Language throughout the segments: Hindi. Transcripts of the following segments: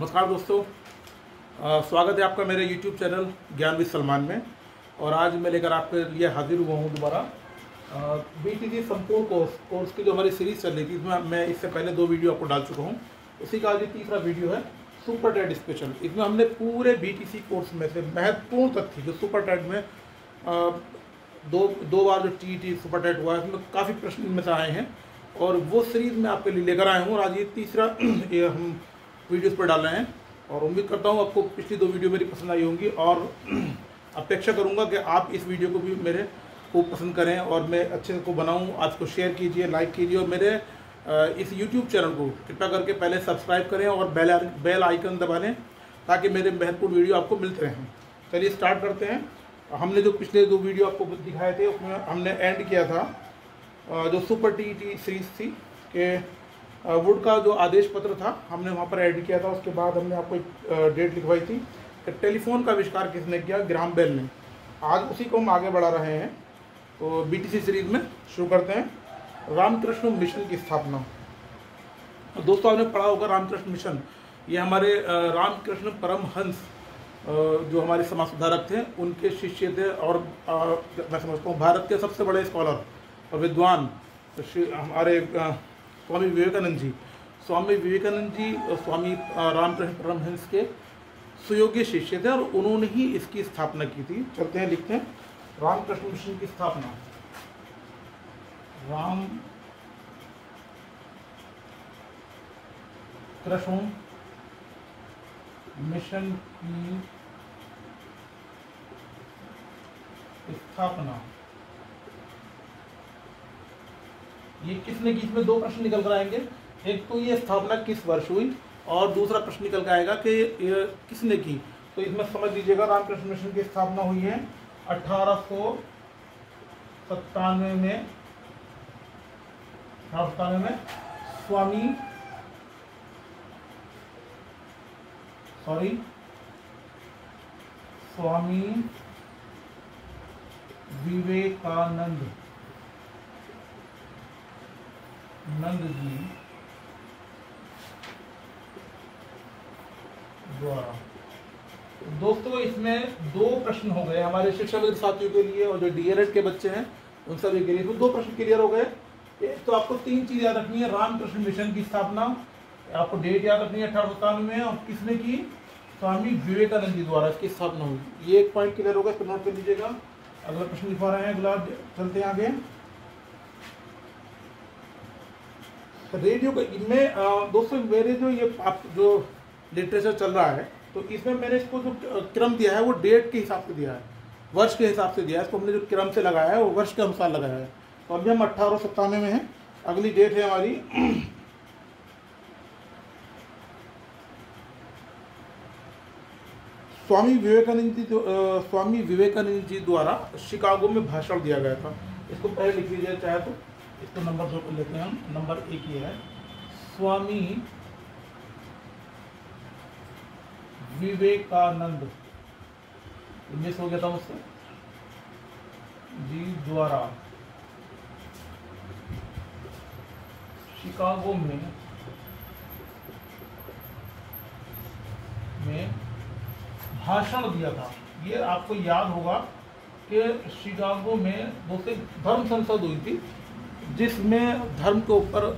नमस्कार दोस्तों। अ, स्वागत है आपका मेरे YouTube channel Gyan with Salman में। और आज मैं लेकर आपके लिए हाजिर हुआ हूँ दोबारा। बी टी सी संपूर्ण कोर्स कोर्स की जो हमारी सीरीज़ चल रही थी इसमें मैं इससे पहले दो वीडियो आपको डाल चुका हूँ। उसी का आज तीसरा वीडियो है सुपर टेड स्पेशल इसमें हमने पूरे बी टी सी कोर्स में से महत्वपूर्ण तथ्य जो सुपर टेड में अ, दो दो बार जो टी टी सुपर टेट हुआ है उसमें काफ़ी प्रश्न इनमें से आए हैं। और वो सीरीज़ मैं आपके लिए लेकर आया हूँ और आज ये तीसरा ये हम वीडियोस पर डाल रहे हैं। और उम्मीद करता हूँ आपको पिछली दो वीडियो मेरी पसंद आई होंगी और अपेक्षा करूँगा कि आप इस वीडियो को भी मेरे खूब पसंद करें और मैं अच्छे को बनाऊँ। आज को शेयर कीजिए लाइक कीजिए और मेरे इस यूट्यूब चैनल को कृपया करके पहले सब्सक्राइब करें और बेल बेल आइकन दबा लें ताकि मेरे महत्वपूर्ण वीडियो आपको मिलते रहें। चलिए स्टार्ट करते हैं। हमने जो पिछले दो वीडियो आपको दिखाए थे, उसमें हमने एंड किया था जो सुपर टी टी सीरीज़ थी कि वुड का जो आदेश पत्र था हमने वहाँ पर ऐड किया था। उसके बाद हमने आपको एक डेट लिखवाई थी कि टेलीफोन का आविष्कार किसने किया ग्राम बेल ने। आज उसी को हम आगे बढ़ा रहे हैं। तो बीटीसी सीरीज़ में शुरू करते हैं। रामकृष्ण मिशन की स्थापना। तो दोस्तों आपने पढ़ा होगा रामकृष्ण मिशन। ये हमारे रामकृष्ण परमहंस जो हमारे समाज सुधारक थे उनके शिष्य थे और मैं समझता हूँ भारत के सबसे बड़े स्कॉलर और विद्वान हमारे अ, स्वामी विवेकानंद जी। स्वामी विवेकानंद जी और स्वामी रामकृष्ण परमहंस के सुयोग्य शिष्य थे और उन्होंने ही इसकी स्थापना की थी। चलते हैं, लिखते हैं। रामकृष्ण मिशन की स्थापना। राम कृष्ण मिशन की स्थापना। ये किसने की? इसमें दो प्रश्न निकल कर आएँगे। एक तो ये स्थापना किस वर्ष हुई? और दूसरा प्रश्न निकल कर आएगा कि किसने की? तो इसमें समझ लीजिएगा, रामकृष्ण मिशन की स्थापना हुई है अठारह सौ सत्तानवे में। अठारह सत्तानवे में स्वामी सॉरी, स्वामी विवेकानंद। नंद जी द्वारा दोस्तों, इसमें दो प्रश्न हो गए हमारे शिक्षाविद साथियों के लिए, और जो डीएलएड के बच्चे हैं, उन सभी के लिए। तो दो प्रश्न क्लियर हो गए। एक तो आपको तीन चीज़ याद रखनी है, रामकृष्ण मिशन की स्थापना। आपको डेट याद रखनी है अठारह सत्तानवे में, और किसने की? स्वामी विवेकानंद जी द्वारा इसकी स्थापना हुई। ये एक पॉइंट क्लियर होगा इसको नोट कर लीजिएगा अगला प्रश्न लिखवा रहे हैं अगला चलते हैं आगे। रेडियो का इनमें दोस्तों, मेरे जो ये आप जो लिटरेचर चल रहा है तो इसमें मैंने इसको जो क्रम दिया है, वो डेट के हिसाब से दिया है। वर्ष के हिसाब से दिया है। इसको हमने जो क्रम से लगाया है, वो वर्ष के अनुसार लगाया है। तो अभी हम अट्ठारह सौ सत्तानवे में हैं। अगली डेट है हमारी। स्वामी विवेकानंद जी स्वामी विवेकानंद जी द्वारा शिकागो में भाषण दिया गया था। इसको पहले लिख लीजिए, चाहे तो। इसको नंबर दो पर लेते हैं हम। नंबर एक ये है। स्वामी विवेकानंद। मिस हो गया था मुझसे जी, द्वारा। शिकागो में में भाषण दिया था। ये आपको याद होगा कि शिकागो में दोस्तों धर्म संसद हुई थी। जिसमें धर्म के ऊपर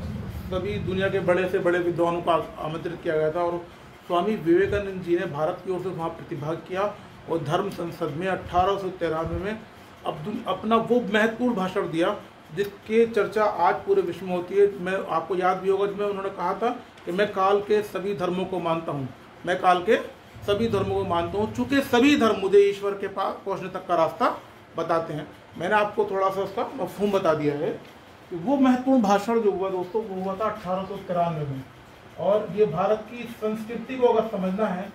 सभी दुनिया के बड़े से बड़े विद्वानों को आमंत्रित किया गया था और स्वामी विवेकानंद जी ने भारत की ओर से वहाँ प्रतिभाग किया और धर्म संसद में तिरानवे में अब्दुल अपना वो महत्वपूर्ण भाषण दिया जिसके चर्चा आज पूरे विश्व में होती है। मैं आपको याद भी होगा जिसमें उन्होंने कहा था कि मैं काल के सभी धर्मों को मानता हूँ। मैं काल के सभी धर्मों को मानता हूँ, चूँकि सभी धर्म मुझे ईश्वर के पास पहुँचने तक का रास्ता बताते हैं। मैंने आपको थोड़ा सा उसका मफहूम बता दिया है। वो महत्वपूर्ण भाषण जो हुआ दोस्तों, वो हुआ था अठारह में। और ये भारत की संस्कृति को अगर समझना है,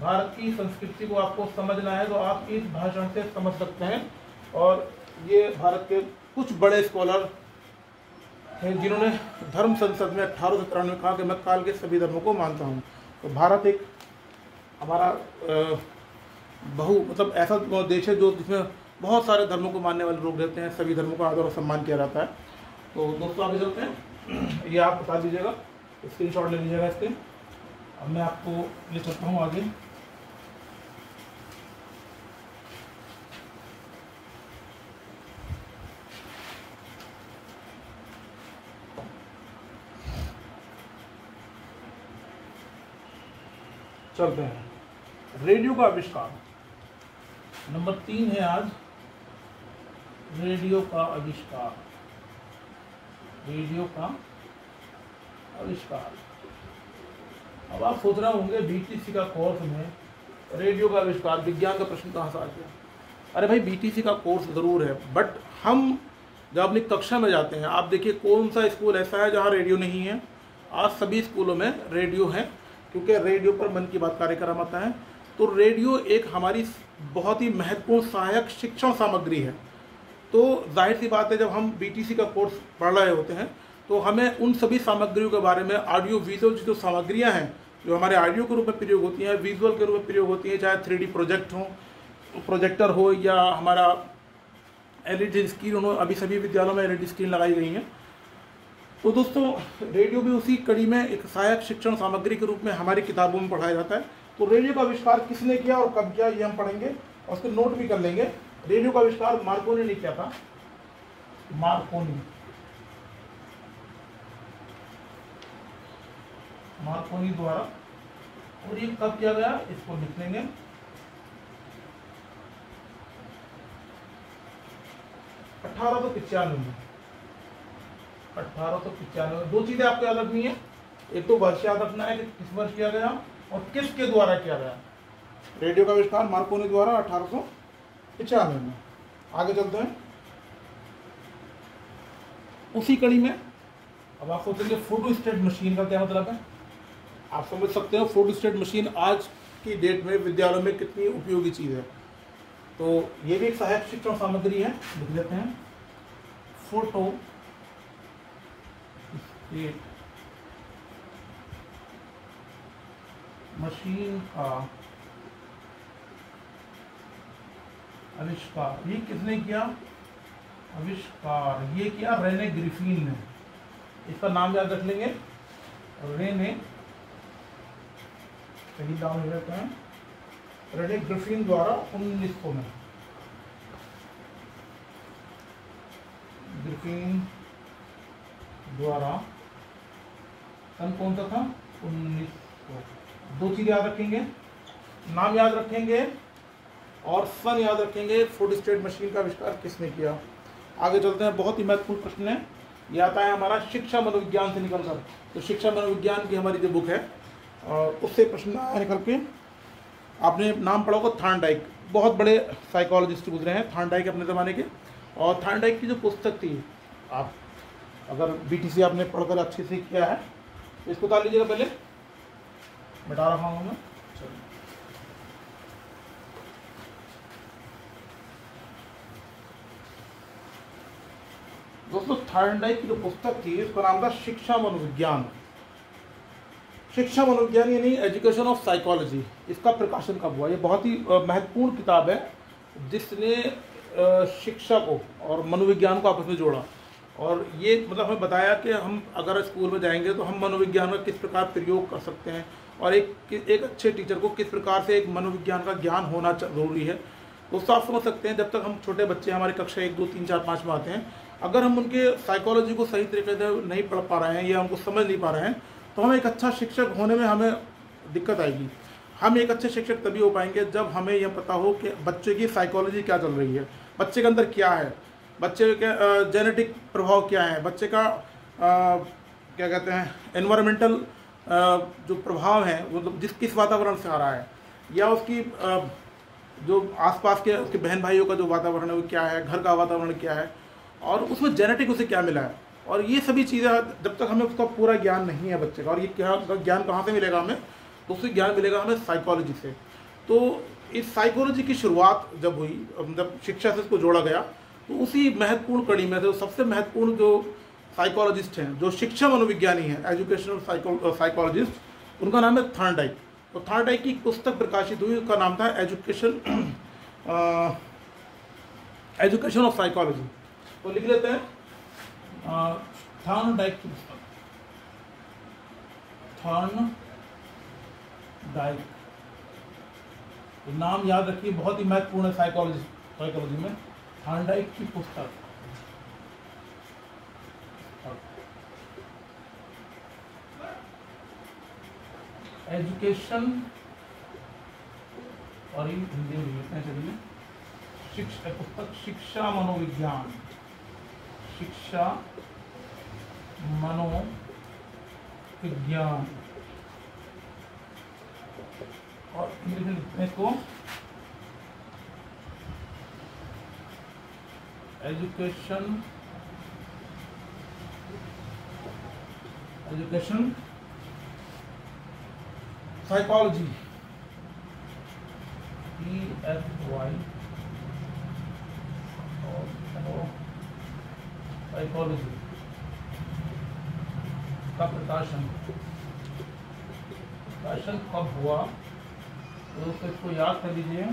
भारत की संस्कृति को आपको समझना है तो आप इस भाषण से समझ सकते हैं। और ये भारत के कुछ बड़े स्कॉलर हैं, जिन्होंने धर्म संसद में अठारह सौ तिरानवे कहा कि मैं काल के सभी धर्मों को मानता हूँ। तो भारत एक हमारा बहु मतलब ऐसा देश है जो जिसमें बहुत सारे धर्मों को मानने वाले लोग रहते हैं, सभी धर्मों का आदर और सम्मान किया जाता है। तो दोस्तों आगे चलते हैं। ये आप बता दीजिएगा। स्क्रीन शॉट ले लीजिएगा इसके। अब मैं आपको ले चलता हूँ आगे। चलते हैं। रेडियो का आविष्कार। नंबर तीन है आज। रेडियो का आविष्कार। रेडियो का आविष्कार। अब आप सोच रहे होंगे बीटीसी का कोर्स में रेडियो का आविष्कार, विज्ञान का प्रश्न कहाँ से आ गया? अरे भाई बीटीसी का कोर्स ज़रूर है बट हम जब अपनी कक्षा में जाते हैं, आप देखिए कौन सा स्कूल ऐसा है जहाँ रेडियो नहीं है। आज सभी स्कूलों में रेडियो है, क्योंकि रेडियो पर मन की बात कार्यक्रम आता है। तो रेडियो एक हमारी बहुत ही महत्वपूर्ण सहायक शिक्षण सामग्री है। तो ज़ाहिर सी बात है, जब हम बीटीसी का कोर्स पढ़ रहे होते हैं तो हमें उन सभी सामग्रियों के बारे में ऑडियो विजुअल जो सामग्रियाँ हैं, जो हमारे ऑडियो के रूप में प्रयोग होती हैं विजुअल के रूप में प्रयोग होती हैं, चाहे थ्री प्रोजेक्ट हो प्रोजेक्टर हो या हमारा एल स्क्रीन हो, अभी सभी विद्यालयों में एलईडी स्क्रीन लगाई गई हैं। तो दोस्तों रेडियो भी उसी कड़ी में एक सहायक शिक्षण सामग्री के रूप में हमारी किताबों में पढ़ाया जाता है। तो रेडियो का आविष्कार किसने किया और कब किया, ये हम पढ़ेंगे और उसको नोट भी कर लेंगे। रेडियो का आविष्कार मार्कोनी ने किया था। मार्कोनी। मार्कोनी द्वारा। और ये कब किया गया, इसको लिख लेंगे अठारह सौ पिचानवे में। अठारह सौ पिचानवे दो चीज़ें आपको याद रखनी है। एक तो वर्ष याद रखना है कि किस वर्ष किया गया और किसके द्वारा किया गया। रेडियो का आविष्कार मार्कोनी द्वारा अठारह सौ पिचानवे में आगे चलते हैं। उसी कड़ी में? अब आप सोचेंगे फ़ोटो स्टेट मशीन का क्या मतलब है? आप समझ सकते हो फ़ोटो स्टेट मशीन आज की डेट में विद्यालयों में कितनी उपयोगी चीज़ है। तो ये भी एक सहायक शिक्षण सामग्री है लिख लेते हैं। फ़ोटो स्टेट मशीन का आविष्कार ये किसने किया? आविष्कार ये किया रेने ग्रिफिन ने। इसका नाम याद रख लेंगे। रेने सही नाम लेते हैं। रेने ग्रिफिन द्वारा उन्नीस सौ में। ग्रिफिन द्वारा सन कौन सा था? उन्नीस सौ। दो चीज़ याद रखेंगे। नाम याद रखेंगे। और सन याद रखेंगे फ़ूड स्टेट मशीन का आविष्कार किसने किया? आगे चलते हैं, बहुत ही महत्वपूर्ण प्रश्न है। ये आता है हमारा शिक्षा मनोविज्ञान से निकल कर। तो शिक्षा मनोविज्ञान की हमारी जो बुक है, और उससे प्रश्न आया निकल के। आपने नाम पढ़ा होगा थानडाइक बहुत बड़े साइकोलॉजिस्ट गुजरे हैं थानडाइक अपने ज़माने के। और थानडाइक की जो पुस्तक थी, आप अगर बीटीसी आपने पढ़कर अच्छे से किया है, इसको उतार लीजिएगा पहले। बता रहा हूँ मैं। दोस्तों थार्डाइक की जो पुस्तक थी उसका नाम था शिक्षा मनोविज्ञान। शिक्षा मनोविज्ञान यानी एजुकेशन ऑफ़ साइकोलॉजी इसका प्रकाशन कब हुआ? ये बहुत ही महत्वपूर्ण किताब है, जिसने शिक्षा को और मनोविज्ञान को आपस में जोड़ा। और ये मतलब हमें बताया कि हम अगर स्कूल में जाएँगे तो हम मनोविज्ञान का किस प्रकार प्रयोग कर सकते हैं और एक एक अच्छे टीचर को किस प्रकार से एक मनोविज्ञान का ज्ञान होना ज़रूरी है। दोस्तों आप समझ सकते हैं, जब तक हम छोटे बच्चे हमारे कक्षा एक, दो, तीन, चार, पाँच में आते हैं अगर हम उनके साइकोलॉजी को सही तरीके से नहीं पढ़ पा रहे हैं या उनको समझ नहीं पा रहे हैं तो हमें एक अच्छा शिक्षक होने में हमें दिक्कत आएगी। हम एक अच्छे शिक्षक तभी हो पाएँगे जब हमें यह पता हो कि बच्चे की साइकोलॉजी क्या चल रही है बच्चे के अंदर क्या है बच्चे के जेनेटिक प्रभाव क्या है बच्चे का आ, क्या कहते हैं एनवायरमेंटल जो प्रभाव है वो जिस किस वातावरण से आ रहा है या उसकी जो आसपास के उसके बहन भाइयों का जो वातावरण है वो क्या है घर का वातावरण क्या है और उसमें जेनेटिक उसे क्या मिला है? और ये सभी चीज़ें जब तक हमें उसका पूरा ज्ञान नहीं है बच्चे का, और ये क्या ज्ञान कहाँ से मिलेगा हमें? तो उससे ज्ञान मिलेगा हमें साइकोलॉजी से। तो इस साइकोलॉजी की शुरुआत जब हुई जब शिक्षा से इसको जोड़ा गया तो उसी महत्वपूर्ण कड़ी में से सबसे महत्वपूर्ण जो साइकोलॉजिस्ट हैं, जो शिक्षा मनोविज्ञानी हैं एजुकेशनल साइकोलॉजिस्ट उनका नाम है थर्नडाइक तो थर्नडाइक की पुस्तक प्रकाशित हुई, उसका नाम था एजुकेशन एजुकेशन ऑफ़ साइकोलॉजी तो लिख लेते हैं। थर्न डाइक की पुस्तक थर्न डाइक नाम याद रखिए, बहुत ही महत्वपूर्ण है साइकोलॉजी साइकोलॉजी में। थांडाइक की पुस्तक। एजुकेशन और हिंदी में लिखते हैं, चलिए। शिक्षा पुस्तक शिक्षा, मनोविज्ञान। शिक्षा मनोविज्ञान और इसको education education psychology E F Y psychology का प्रकाशन। प्रकाशन कब हुआ? तो इसको याद कर लीजिए।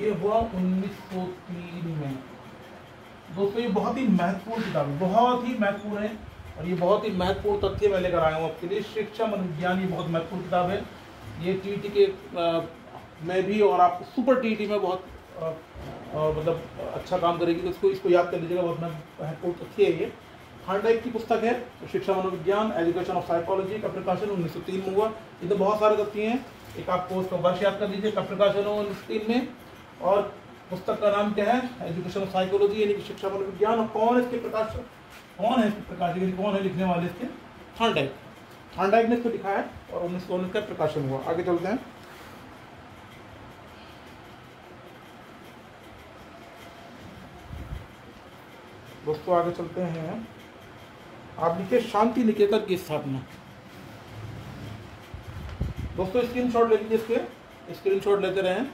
ये हुआ 1903 में। दोस्तों ये बहुत ही महत्वपूर्ण किताब है। बहुत ही महत्वपूर्ण है और ये बहुत ही महत्वपूर्ण तथ्य मैं लेकर आया हूँ आपके लिए। शिक्षा मनोविज्ञान ये बहुत महत्वपूर्ण किताब है। ये टी के आ, में भी और आप सुपर टी में बहुत आ, मतलब अच्छा काम करेगी तो इसको इसको याद कर लीजिएगा, बहुत महत्वपूर्ण तथ्य है ये। हार्डाइक की पुस्तक है, शिक्षा, मनोविज्ञान एजुकेशन ऑफ़ साइकोलॉजी का प्रकाशन उन्नीस सौ तीन में हुआ। ये तो बहुत सारे तथ्य हैं। एक आपको उसका वर्ष याद कर लीजिए कब प्रकाशन हुआ उन्नीस सौ तीन में। और पुस्तक का नाम क्या है? एजुकेशन ऑफ़ साइकोलॉजी यानी कि शिक्षा, मनोविज्ञान, और कौन इसके प्रकाश कौन है इसके प्रकाशक कौन है लिखने वाले इसके? थांडाइक थांडाइक ने इसको लिखा है, और उन्नीस सौ उन्नीस का प्रकाशन हुआ। आगे चलते हैं। दोस्तों, आगे चलते हैं। आप लिखे शांति निकेतन की स्थापना। दोस्तों स्क्रीन शॉट ले लीजिए इसके। स्क्रीन शॉट लेते रहें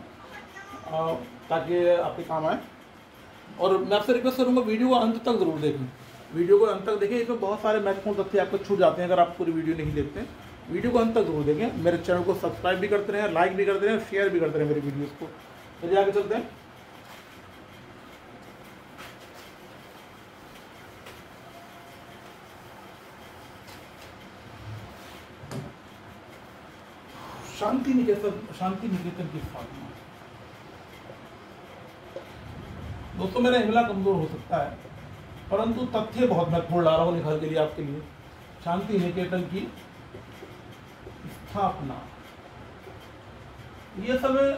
ताकि आपके काम आए। और मैं आपसे रिक्वेस्ट करूँगा वीडियो को अंत तक ज़रूर देखें। वीडियो को अंत तक देखें इसमें बहुत सारे महत्वपूर्ण तथ्य आपको छूट जाते हैं, अगर आप पूरी वीडियो नहीं देखते। वीडियो को अंत तक ज़रूर देखें। मेरे चैनल को सब्सक्राइब भी करते रहें लाइक भी करते रहें शेयर भी करते रहें मेरी वीडियोज़ को। चलिए, आगे चलते हैं। शांति निकेतन शांति निकेतन की स्थापना दोस्तों, मेरा हिमला कमज़ोर हो सकता है, परंतु तथ्य बहुत महत्वपूर्ण ला रहा हूँ निखार के लिए आपके लिए। शांति निकेतन की स्थापना। यह समय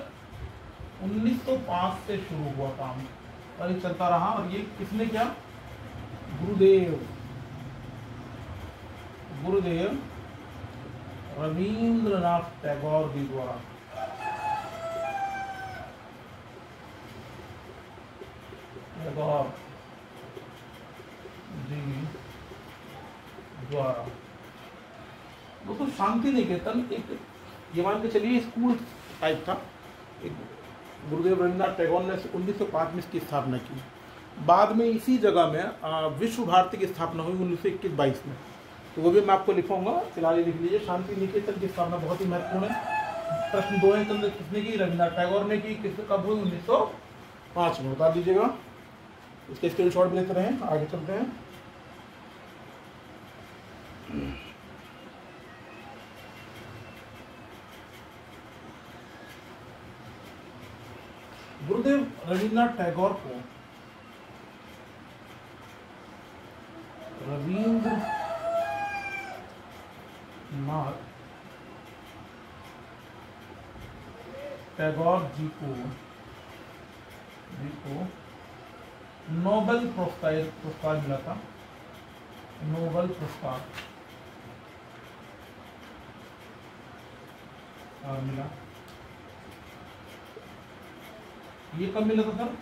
1905 से शुरू हुआ काम। और ये चलता रहा, और ये किसने क्या? गुरुदेव। गुरुदेव रविंद्रनाथ टैगोर जी द्वारा। टैगोर जी द्वारा। दोस्तों शांति निकेतन एक, ये मान के चलिए, स्कूल टाइप था। एक गुरुदेव रविन्द्रनाथ टैगोर ने उन्नीस सौ पाँच में इसकी स्थापना की। बाद में इसी जगह में विश्व भारती की स्थापना हुई उन्नीस सौ इक्कीस बाईस में। तो वो भी मैं आपको लिखूँगा फ़िलहाल लिख लीजिए। शांति निकेतन की स्थापना बहुत ही महत्वपूर्ण है। प्रश्न दो है तो किसने की, रविन्द्रनाथ टैगोर ने की किस कब हुई, उन्नीस सौ पाँच में? बता दीजिएगा। इसके स्क्रीन शॉट भी लेते रहे आगे चलते हैं। गुरुदेव रविन्द्रनाथ टैगोर को रविंद्र नाथ टैगोर जी को जी को नोबेल पुरस्कार पुरस्कार मिला था। नोबल पुरस्कार मिला। ये कब मिला था सर?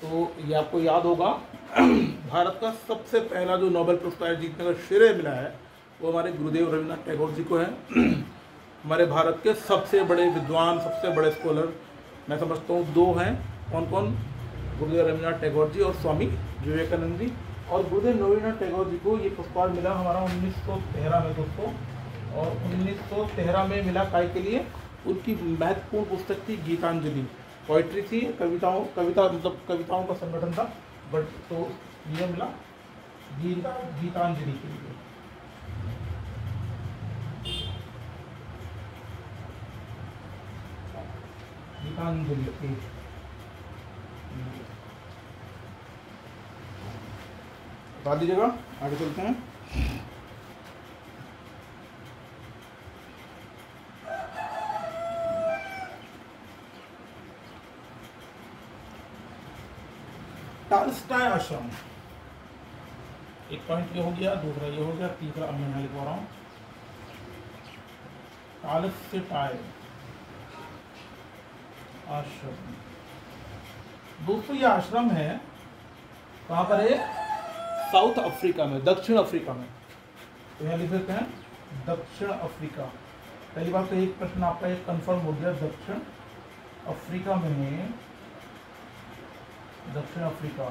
तो ये आपको याद होगा, भारत का सबसे पहला जो नोबेल पुरस्कार जीतने का श्रेय मिला है वो हमारे गुरुदेव रविन्द्रनाथ टैगोर जी को है। हमारे भारत के सबसे बड़े विद्वान, सबसे बड़े स्कॉलर मैं समझता हूँ दो हैं। कौन कौन गुरुदेव रविन्द्रनाथ टैगोर जी और स्वामी विवेकानंद जी। और गुरुदेव रविन्द्रनाथ टैगोर जी को ये पुरस्कार मिला हमारा उन्नीस सौ तेरह में दोस्तों। और उन्नीस सौ तेरह में मिला काय के लिए उनकी महत्वपूर्ण पुस्तक थी गीतांजलि। पोइट्री थी, कविताओं, कविता मतलब कविताओं का संगठन था। बट तो ये मिला गीता, गीतांजलि के लिए। श्रद्धांजलि बता दीजिएगा आगे चलते हैं टालस्टाय आश्रम एक पॉइंट ये हो गया दूसरा ये हो गया तीसरा अब मैं लिखवा रहा हूँ। टालस्टाय आश्रम। दोस्तों ये आश्रम है कहाँ पर है साउथ अफ्रीका में दक्षिण अफ्रीका में। तो यहाँ लिख देते हैं दक्षिण अफ्रीका। पहली बात तो एक प्रश्न आपका एक कंफर्म हो गया दक्षिण अफ्रीका में है दक्षिण अफ्रीका।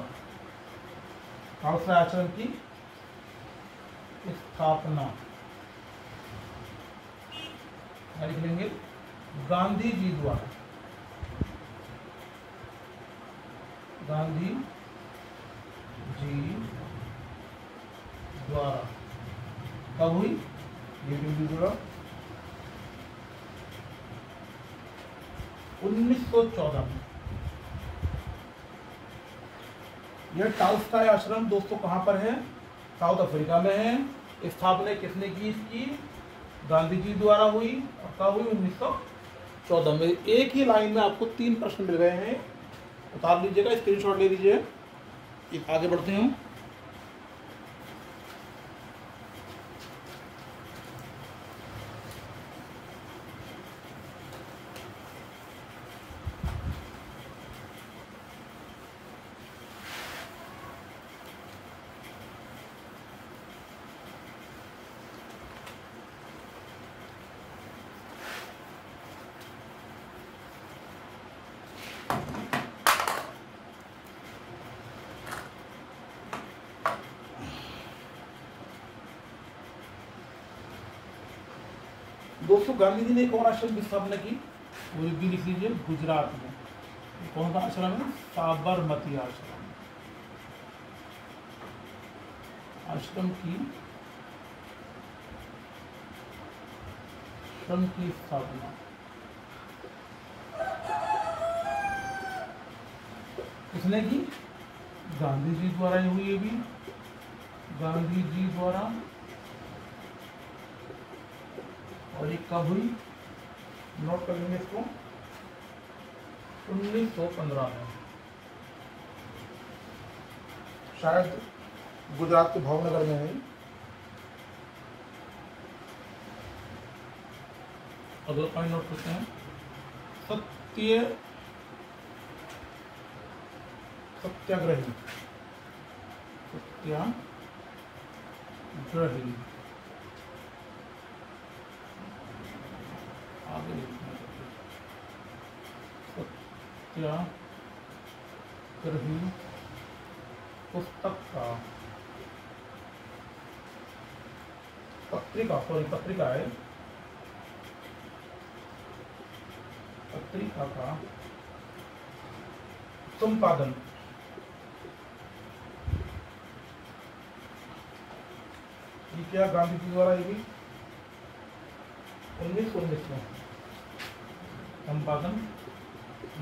खालसा आचरण की? स्थापना। लिख लेंगे गांधी जी द्वारा। गांधी जी द्वारा। कब हुई? ये उन्नीस सौ चौदह में। यह टाउस्टाई आश्रम दोस्तों कहाँ पर है? साउथ अफ्रीका में है। स्थापना किसने की इसकी? गांधी जी द्वारा हुई। और कब हुई? उन्नीस सौ चौदह में। एक ही लाइन में आपको तीन प्रश्न मिल गए हैं। उतार लीजिएगा स्क्रीनशॉट ले लीजिए। आगे बढ़ते हैं दोस्तों, गांधी जी ने और आश्रम की स्थापना की? वो भी लिख लीजिए, गुजरात में। कौन सा आश्रम? है साबरमती आश्रम। आश्रम की आश्रम की स्थापना। किसने की? गांधी जी द्वारा ही हुई है भी। गांधी जी द्वारा और ये कब हुई नोट कर लेंगे इसको 1915 में। शायद गुजरात के भावनगर में है। अगला पॉइंट नोट करते हैं। सत्य सत्याग्रही। सत्याग्रही। आगे सत्याग्रही पुस्तक का पत्रिका सॉरी पत्रिका है पत्रिका का संपादन क्या गांधी जी द्वारा भी उन्नीस उन्नीस में। संपादन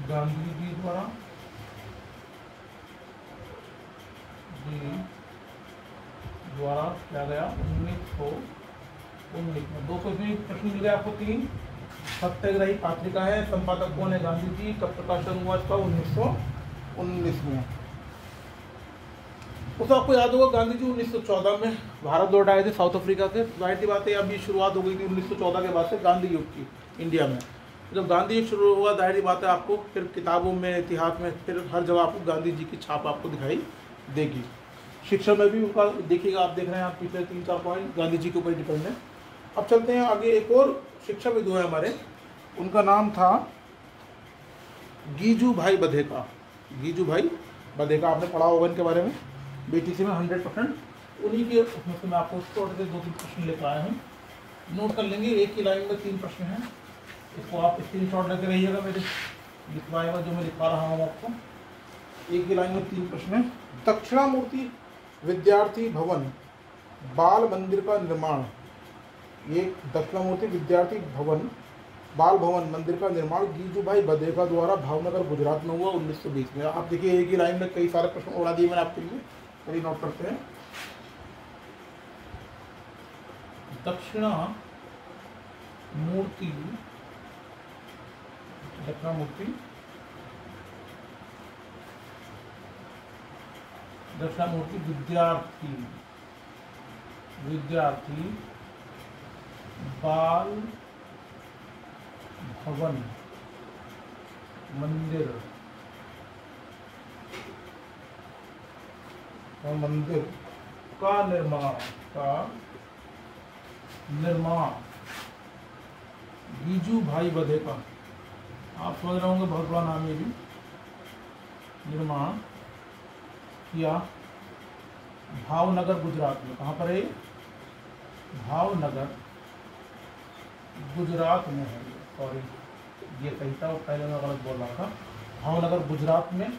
गांधी जी द्वारा जी द्वारा किया गया। उन्नीस सौ उन्नीस में दो सौ इसमें प्रश्न मिल गया आपको तीन। सत्याग्रही पत्रिका है, संपादक कौन है गांधी जी? कब प्रकाशन हुआ इसका? उन्नीस सौ उन्नीस में। उस आपको याद होगा गांधी जी 1914 में भारत लौट आए थे साउथ अफ्रीका से। ज़ाहिर सी बात है अभी शुरुआत हो गई थी 1914 के बाद से गांधी युग की, इंडिया में। जब गांधी शुरू हुआ, ज़ाहिर बात है आपको फिर किताबों में, इतिहास में, फिर हर जगह आपको गांधी जी की छाप आपको दिखाई देगी। शिक्षा में भी उनका देखिएगा, आप देख रहे हैं, आप पिछले तीन चार पॉइंट गांधी जी के ऊपर डिपेंड है। अब चलते हैं आगे एक और शिक्षा शिक्षाविद हुए हमारे। उनका नाम था गीजू भाई बधेका। गीजू भाई बधेका, आपने पढ़ा होगा इनके बारे में। बीटीसी में हंड्रेड परसेंट उन्हीं के उसमें मैं आपको छोटे से दो तीन प्रश्न लेकर आया हूँ। नोट कर लेंगे, एक ही लाइन में तीन प्रश्न हैं। इसको आप स्क्रीन शॉट लेते रहिएगा मेरे? लिखवाए जो मैं लिखवा रहा हूँ आपको। एक ही लाइन में तीन प्रश्न है। दक्षिणामूर्ति विद्यार्थी भवन, बाल मंदिर का निर्माण। ये दक्षिणामूर्ति विद्यार्थी भवन, बाल भवन मंदिर का निर्माण गीजूभाई बदेका द्वारा भावनगर, गुजरात में हुआ 1920 में। आप देखिए, एक ही लाइन में कई सारे प्रश्न उड़ा दिए मैंने आपके लिए। कई नोट करते हैं। दक्षिणा मूर्ति दक्षिणा मूर्ति दक्षिणा मूर्ति विद्यार्थी विद्यार्थी, बाल भवन, मंदिर। और मंदिर का निर्माण का निर्माण। बीजू भाई बधे का आप समझ रहे होंगे बहुत बड़ा नाम ये भी। निर्माण किया भावनगर गुजरात में। कहाँ पर है भावनगर गुजरात में है सॉरी ये सही था पहले मैं गलत बोल रहा था। भावनगर गुजरात में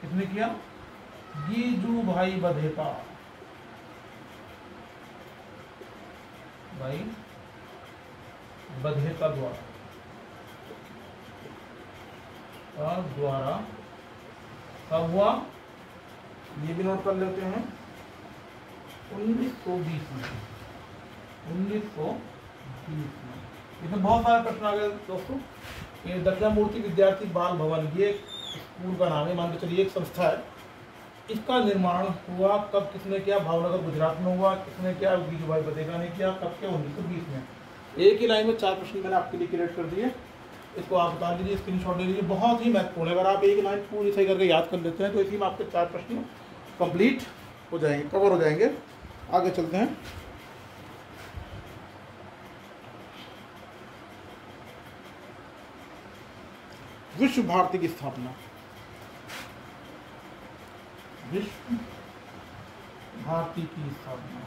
किसने किया? गीजू भाई बधेका भाई बधेका द्वारा। द्वारा कब हुआ? ये भी नोट कर लेते हैं। 1920 में। 1920 में। इसमें बहुत सारे प्रश्न आ गए दोस्तों। ये दक्षिणा मूर्ति विद्यार्थी बाल भवन ये स्कूल का नाम है। मान के चलिए, एक संस्था है। इसका निर्माण हुआ कब, किसने किया? भावनगर, गुजरात में हुआ। किसने किया? बीजू भाई बदेगा ने किया। कब क्या उन्नीस सौ बीस में। एक ही लाइन में चार प्रश्न मैंने आपके लिए क्रिएट कर दिए। इसको आप बता लीजिए स्क्रीन शॉट ले लीजिए बहुत ही महत्वपूर्ण है। अगर आप एक लाइन पूरी सही करके याद कर लेते हैं तो इसी में आपके चार प्रश्न कंप्लीट हो जाएँगे कवर हो जाएँगे। आगे चलते हैं। विश्व भारती की स्थापना। विश्व भारती की स्थापना।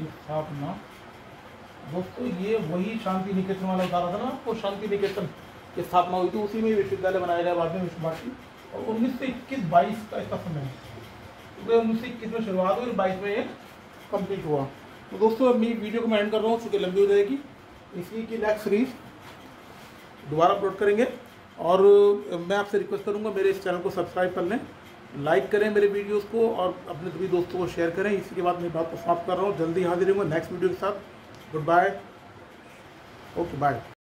स्थापना दोस्तों ये वही शांति निकेतन वाला बता रहा था ना आपको शांति निकेतन की स्थापना हुई थी, उसी में विश्वविद्यालय बनाया गया बाद में विश्व भारती। और उन्नीस सौ इक्कीस बाईस का इसका समय है। तो उन्नीस सौ इक्कीस में शुरुआत हुई बाईस में ये कंप्लीट हुआ। तो दोस्तों मैं वीडियो को मैं एंड कर रहा हूँ चूँकि लंबी हो जाएगी। इसी की नेक्स्ट सीरीज़ दोबारा अपलोड करेंगे। और मैं आपसे रिक्वेस्ट करूँगा, मेरे इस चैनल को सब्सक्राइब कर लें। लाइक करें मेरे वीडियोस को और अपने सभी दोस्तों को शेयर करें। इसी के बाद मैं बात को समाप्त कर रहा हूँ। जल्दी हाजिर हूँ नेक्स्ट वीडियो के साथ। Goodbye. Okay, bye.